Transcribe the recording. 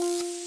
you